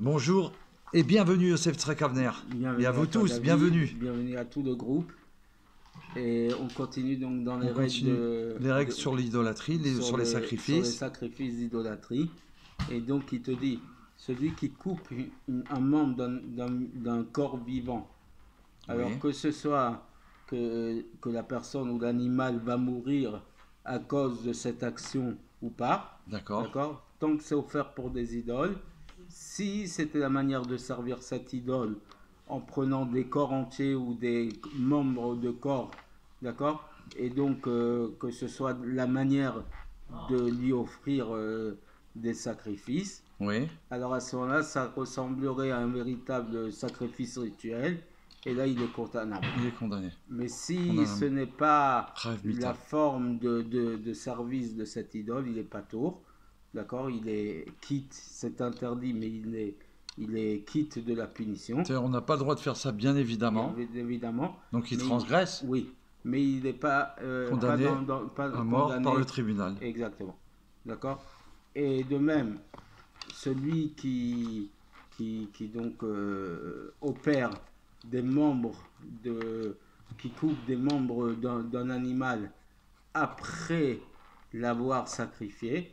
Bonjour et bienvenue au Trek Avner. Bienvenue Et à vous tous, David. bienvenue. Bienvenue à tout le groupe. Et on continue donc dans les règles, continue. de- Les règles de- sur l'idolâtrie, les- sur, les le- Sur les sacrifices. sacrifices d'idolâtrie. Et donc il te dit, celui qui coupe une- un membre d'un- corps vivant, alors Oui. que ce soit que, que la personne ou l'animal va mourir à cause de cette action ou pas, D'accord. D'accord Tant que c'est offert pour des idoles, si c'était la manière de servir cette idole en prenant des corps entiers ou des membres de corps, d'accord? Et donc euh, que ce soit la manière de lui offrir euh, des sacrifices, Oui. alors à ce moment-là, ça ressemblerait à un véritable sacrifice rituel, et là, il est condamnable. Il est condamné. Mais si ce n'est pas la forme de, de, de service de cette idole, il est pas tour. D'accord Il est quitte, c'est interdit, mais il est, il est quitte de la punition. On n'a pas le droit de faire ça, bien évidemment. Évi- Évidemment. Donc il Mais- transgresse Oui. Mais il n'est pas, euh, Condamné pas, dans- dans- pas à mort condamné. par le tribunal. Exactement. D'accord Et de même, celui qui, qui, qui donc euh, opère des membres, de, qui coupe des membres d'un animal après l'avoir sacrifié,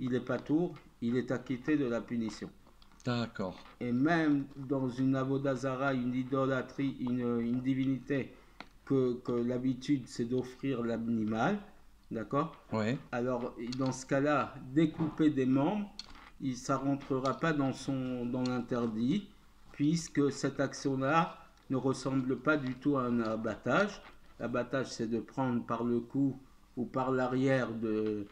il n'est pas tour, il est acquitté de la punition. D'accord. Et même dans une avodazara, une idolâtrie, une, une divinité, que, que l'habitude c'est d'offrir l'animal, d'accord? Oui. alors, dans ce cas-là, découper des membres, il, ça ne rentrera pas dans, son, dans l'interdit, puisque cette action-là ne ressemble pas du tout à un abattage. L'abattage, c'est de prendre par le cou ou par l'arrière, de,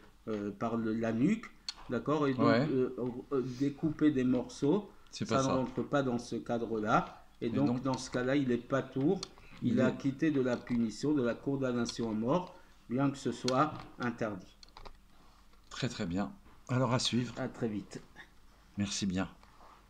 par le- la nuque, d'accord Et donc, Ouais. euh, euh, découper des morceaux, ça pas ne ça. rentre pas dans ce cadre-là. Et, donc, donc- dans ce cas-là, il est pas tour. Il Il est- acquitté de la punition, de la condamnation à mort, bien que ce soit interdit. Très très bien. Alors à suivre. À très vite. Merci bien.